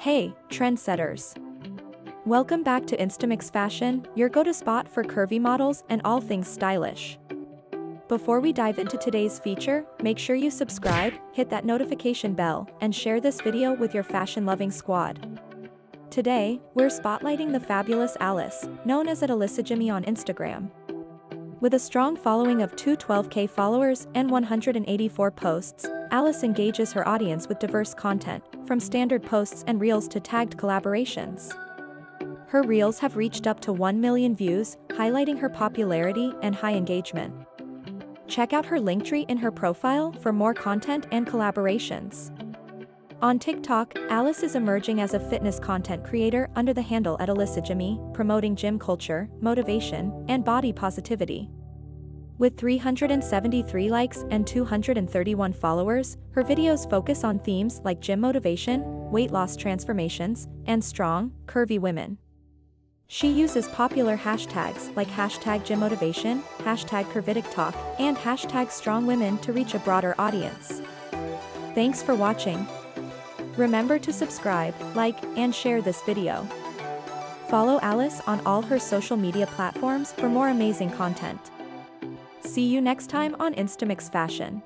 Hey, trendsetters! Welcome back to Instamix Fashion, your go-to spot for curvy models and all things stylish. Before we dive into today's feature, make sure you subscribe, hit that notification bell, and share this video with your fashion-loving squad. Today, we're spotlighting the fabulous Alice, known as at alicegymmy on Instagram. With a strong following of 212k followers and 184 posts, Alice engages her audience with diverse content, from standard posts and reels to tagged collaborations. Her reels have reached up to 1 million views, highlighting her popularity and high engagement. Check out her linktree in her profile for more content and collaborations. On TikTok, Alice is emerging as a fitness content creator under the handle at alicegymmy, promoting gym culture, motivation, and body positivity. With 373 likes and 231 followers, her videos focus on themes like gym motivation, weight loss transformations, and strong, curvy women. She uses popular hashtags like hashtag gym motivation, hashtag curvy TikTok, and hashtag strong women to reach a broader audience. Thanks for watching. Remember to subscribe, like, and share this video. Follow Alice on all her social media platforms for more amazing content. See you next time on Instamix Fashion.